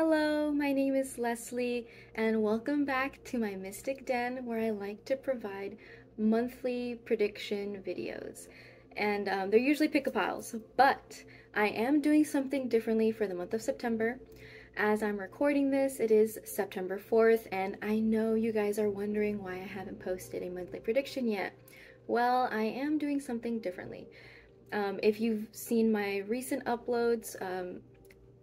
Hello, my name is Leslie, and welcome back to my Mystic Den where I like to provide monthly prediction videos. And um, they're usually pick a piles, but I am doing something differently for the month of September. As I'm recording this, it is September 4th, and I know you guys are wondering why I haven't posted a monthly prediction yet. Well, I am doing something differently. Um, if you've seen my recent uploads, um,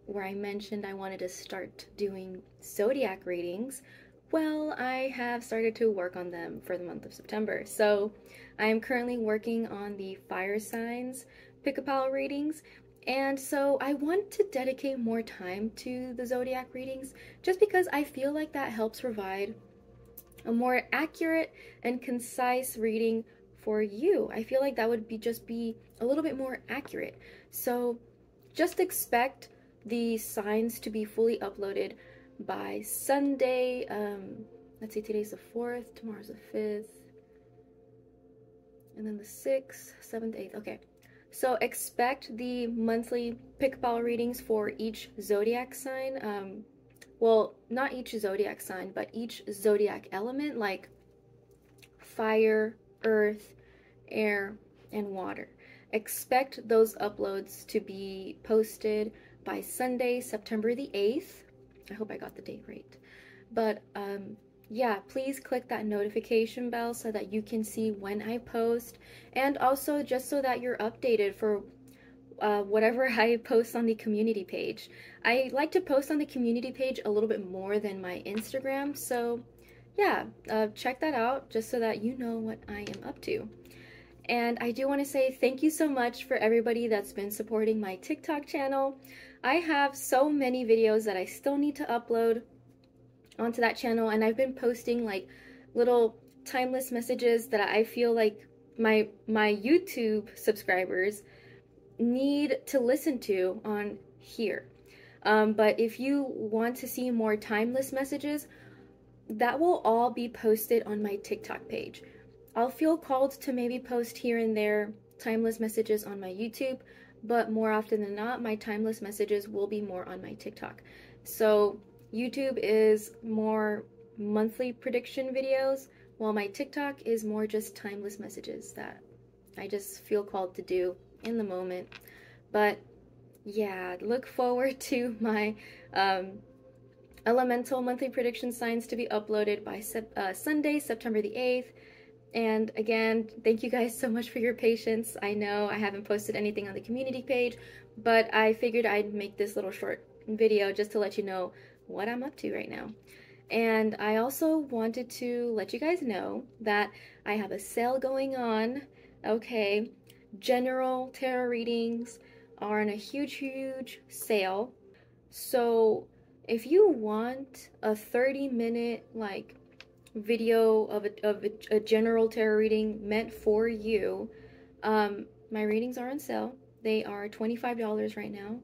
where I mentioned I wanted to start doing zodiac readings, well, I have started to work on them for the month of September. So I am currently working on the fire signs pick a pile readings. And so I want to dedicate more time to the zodiac readings just because I feel like that helps provide a more accurate and concise reading for you. I feel like that would be just be a little bit more accurate. So just expect the signs to be fully uploaded by Sunday. Um, let's see, today's the 4th, tomorrow's the 5th, and then the 6th, 7th, 8th. Okay. So expect the monthly pick ball readings for each zodiac sign. Um, well, not each zodiac sign, but each zodiac element like fire, earth, air, and water. Expect those uploads to be posted by Sunday, September the 8th. I hope I got the date right. But um, yeah, please click that notification bell so that you can see when I post and also just so that you're updated for uh, whatever I post on the community page. I like to post on the community page a little bit more than my Instagram, so yeah, uh, check that out just so that you know what I am up to. And I do want to say thank you so much for everybody that's been supporting my TikTok channel. I have so many videos that I still need to upload onto that channel and I've been posting like little timeless messages that I feel like my my YouTube subscribers need to listen to on here. Um, but if you want to see more timeless messages, that will all be posted on my TikTok page. I'll feel called to maybe post here and there timeless messages on my YouTube, but more often than not, my timeless messages will be more on my TikTok. So YouTube is more monthly prediction videos, while my TikTok is more just timeless messages that I just feel called to do in the moment. But yeah, look forward to my um, elemental monthly prediction signs to be uploaded by uh, Sunday, September the 8th. And again, thank you guys so much for your patience. I know I haven't posted anything on the community page, but I figured I'd make this little short video just to let you know what I'm up to right now. And I also wanted to let you guys know that I have a sale going on. Okay, general tarot readings are in a huge, huge sale. So if you want a 30 minute like video of a, of a, a general tarot reading meant for you. Um, my readings are on sale. They are $25 right now.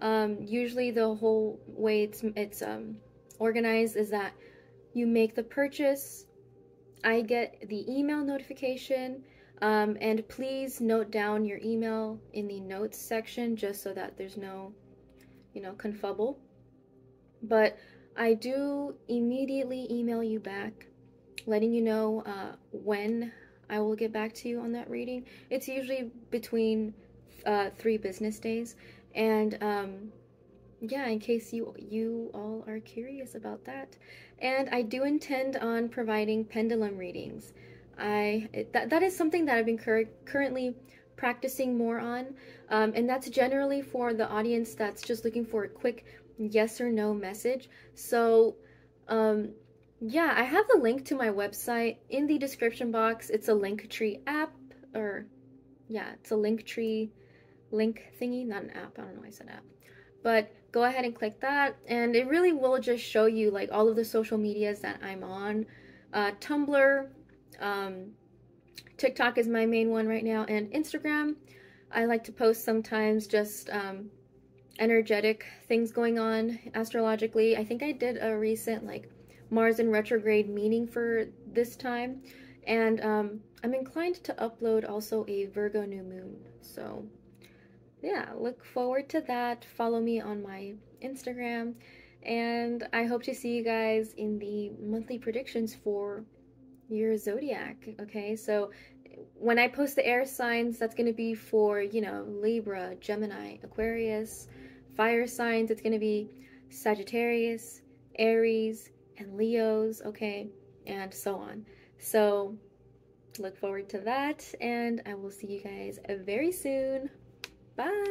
Um, usually the whole way it's, it's um, organized is that you make the purchase, I get the email notification, um, and please note down your email in the notes section just so that there's no, you know, confubble. But I do immediately email you back, letting you know uh, when I will get back to you on that reading. It's usually between uh, three business days, and um, yeah, in case you you all are curious about that, and I do intend on providing pendulum readings. I that that is something that I've been cur currently practicing more on, um, and that's generally for the audience that's just looking for a quick yes or no message. So, um, yeah, I have the link to my website in the description box. It's a Linktree app, or yeah, it's a Linktree link thingy, not an app. I don't know why I said app. But go ahead and click that, and it really will just show you like all of the social medias that I'm on. Uh, Tumblr, um, TikTok is my main one right now, and Instagram. I like to post sometimes just um, energetic things going on astrologically. I think I did a recent like Mars in retrograde meaning for this time. And um, I'm inclined to upload also a Virgo new moon. So yeah, look forward to that. Follow me on my Instagram. And I hope to see you guys in the monthly predictions for your zodiac. Okay, so when I post the air signs, that's going to be for, you know, Libra, Gemini, Aquarius. Fire signs, it's going to be Sagittarius, Aries, and Leos, okay, and so on. So look forward to that, and I will see you guys very soon. Bye!